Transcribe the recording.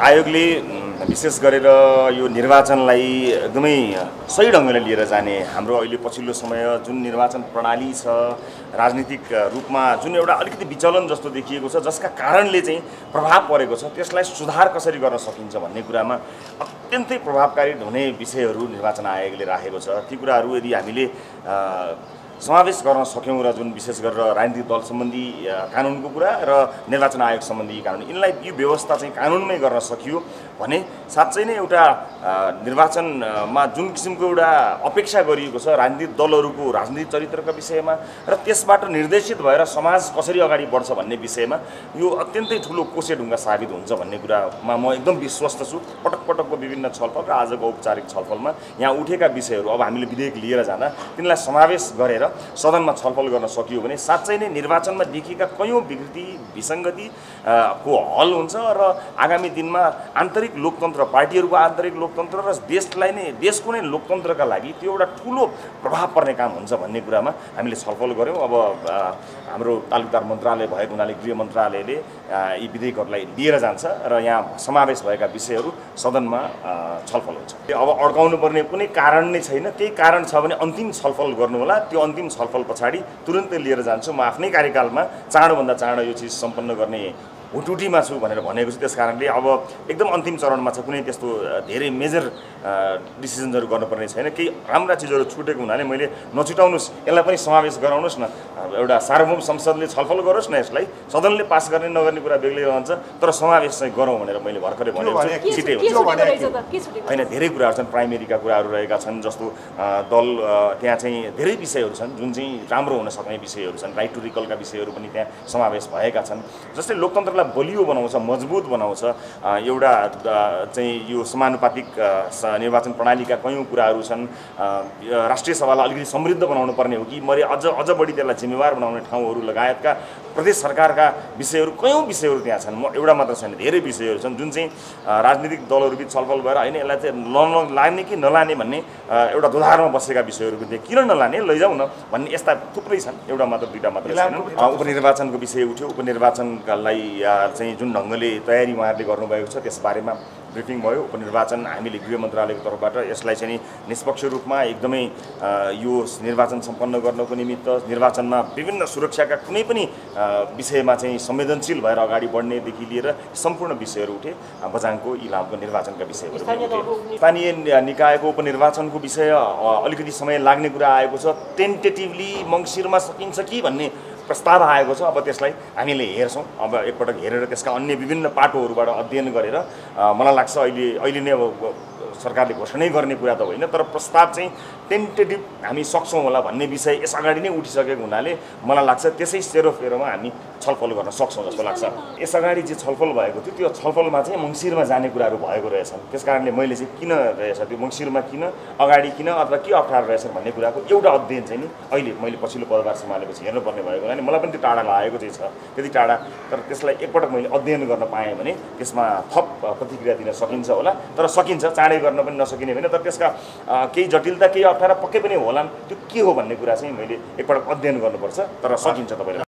आयोगले विशेष गरेर यो निर्वाचनलाई एकदमै सही ढङ्गले लिएर जाने हाम्रो अहिले पछिल्लो समय जुन निर्वाचन प्रणाली छ राजनीतिक रूपमा जुन एउटा अलिकति विचलन जस्तो देखिएको छ जसका कारणले चाहिँ प्रभाव परेको छ त्यसलाई सुधार कसरी गर्न सकिन्छ भन्ने कुरामा अत्यन्तै प्रभावकारी हुने विषयहरू निर्वाचन आयोगले राखेको छ। ती कुराहरू यदि हामीले समावेश गर्न सक्यौँ र जुन विशेष गरेर राजनीतिक दल सम्बन्धी कानुनको कुरा र निर्वाचन आयोग सम्बन्धी कानुन यिनलाई यो व्यवस्था चाहिँ कानुनमै गर्न सकियो भने साँच्चै नै एउटा निर्वाचनमा जुन किसिमको एउटा अपेक्षा गरिएको छ राजनीतिक दलहरूको राजनीतिक चरित्रका विषयमा र त्यसबाट निर्देशित भएर समाज कसरी अगाडि बढ्छ भन्ने विषयमा यो अत्यन्तै ठुलो कोसेढुङ्गा साबित हुन्छ भन्ने कुरामा म एकदम विश्वस्त छु। पटक पटकको विभिन्न छलफल र आजको औपचारिक छलफलमा यहाँ उठेका विषयहरू अब हामीले विधेयक लिएर जाँदा तिनलाई समावेश गरेर सदनमा छलफल गर्न सकियो भने साँच्चै नै निर्वाचनमा देखिएका कैयौँ विकृति विसङ्गति को हल हुन्छ र आगामी दिनमा आन्तरिक लोकतन्त्र पार्टीहरूको आन्तरिक लोकतन्त्र र देशलाई नै देशको नै लोकतन्त्रका लागि त्यो एउटा ठुलो प्रभाव पर्ने काम हुन्छ भन्ने कुरामा हामीले छलफल गऱ्यौँ। अब हाम्रो तालुकदार मन्त्रालय भएको हुनाले गृह मन्त्रालयले यी विधेयकहरूलाई लिएर जान्छ र यहाँ समावेश भएका विषयहरू सदनमा छलफल हुन्छ। अब अड्काउनु पर्ने कुनै कारण नै छैन। त्यही कारण छ भने अन्तिम छलफल गर्नु होला त्यो अन्तिम छलफल पछाडि तुरुन्तै लिएर जान्छु। म आफ्नै कार्यकालमा चाँडोभन्दा चाँडो यो चिज सम्पन्न गर्ने हुटुटीमा छु भनेर भनेको छु। त्यस कारणले अब एकदम अन्तिम चरणमा छ कुनै त्यस्तो धेरै मेजर डिसिजन्सहरू गर्नुपर्ने छैन। केही राम्रा चिजहरू छुटेको हुनाले मैले नछुटाउनुहोस्। यसलाई पनि समावेश गराउनुहोस् न। एउटा सार्वभौम संसदले छलफल गरोस् न यसलाई। सदनले पास गर्ने नगर्ने कुरा बेग्लै रहन्छ तर समावेश चाहिँ गरौँ भनेर मैले भर्खरै भनेको भने छु छिटै हुन्छ होइन धेरै कुराहरू छन्। प्राइमेरीका कुराहरू रहेका छन् जस्तो दल त्यहाँ चाहिँ धेरै विषयहरू छन् जुन चाहिँ राम्रो हुन सक्ने विषयहरू छन्। राइट टु रिकलका विषयहरू पनि त्यहाँ समावेश भएका छन्। जसले लोकतन्त्रलाई बलियो बनाउँछ मजबुत बनाउँछ एउटा चाहिँ यो समानुपातिक निर्वाचन प्रणालीका कयौँ कुराहरू छन्। राष्ट्रिय सभालाई अलिकति समृद्ध बनाउनु पर्ने हो कि मरे अझ अझ बढी त्यसलाई जिम्मेवार बनाउने ठाउँहरू लगायतका प्रदेश सरकारका विषयहरू कयौँ विषयहरू त्यहाँ छन्। म एउटा मात्र छैन धेरै विषयहरू छन् जुन चाहिँ राजनीतिक दलहरूबिच छलफल भएर होइन यसलाई चाहिँ लाने कि नलाने भन्ने एउटा दोधारमा बसेका विषयहरू पनि थिए किन नलाने लैजाउँ न भन्ने यस्ता थुप्रै छन्। एउटा मात्र दुईवटा मात्र छैन उपनिर्वाचनको विषय उठ्यो उपनिर्वाचनलाई चाहिँ जुन ढङ्गले तयारी उहाँहरूले गर्नुभएको छ त्यसबारेमा ब्रिफिङ भयो। उपनिर्वाचन हामीले गृह मन्त्रालयको तर्फबाट यसलाई चाहिँ निष्पक्ष रूपमा एकदमै यो निर्वाचन सम्पन्न गर्नको निमित्त निर्वाचनमा विभिन्न सुरक्षाका कुनै पनि विषयमा चाहिँ संवेदनशील भएर अगाडि बढ्नेदेखि लिएर सम्पूर्ण विषयहरू उठे। अ, बझाङको इलामको निर्वाचनका विषयहरू उठे। स्थानीय निकायको उपनिर्वाचनको विषय अलिकति समय लाग्ने कुरा आएको छ। टेन्टेटिभली मङ्सिरमा सकिन्छ कि भन्ने प्रस्ताव आएको छ। अब त्यसलाई हामीले हेर्छौँ। अब एकपटक हेरेर त्यसका अन्य विभिन्न पाटोहरूबाट अध्ययन गरेर मलाई लाग्छ अहिले अहिले नै अब सरकारले घोषणै गर्ने कुरा त होइन तर प्रस्ताव चाहिँ टेन्टेटिभ हामी सक्छौँ होला भन्ने विषय यस अगाडि नै उठिसकेको हुनाले मलाई लाग्छ त्यसै सेरोफेरोमा हामी छलफल गर्न सक्छौँ जस्तो लाग्छ। यस अगाडि जे छलफल भएको थियो त्यो छलफलमा चाहिँ मङ्सिरमा जाने कुराहरू भएको रहेछन्। त्यस कारणले मैले चाहिँ किन रहेछ त्यो मङ्सिरमा किन अगाडि किन अथवा के अप्ठ्यारो रहेछन् भन्ने कुराको एउटा अध्ययन चाहिँ नि अहिले मैले पछिल्लो पदभार सम्हालेपछि हेर्नुपर्ने भएको हुनाले मलाई पनि त्यो टाढा लागेको चाहिँ छ। त्यति टाढा तर त्यसलाई एकपटक मैले अध्ययन गर्न पाएँ भने त्यसमा थप प्रतिक्रिया दिन सकिन्छ होला। तर सकिन्छ चाँडै गर्न पनि नसकिने होइन तर त्यसका केही जटिलता केही अप्ठ्यारा पक्कै पनि होलान्। त्यो के हो भन्ने कुरा चाहिँ मैले एकपटक अध्ययन गर्नुपर्छ तर सकिन्छ तपाईँलाई।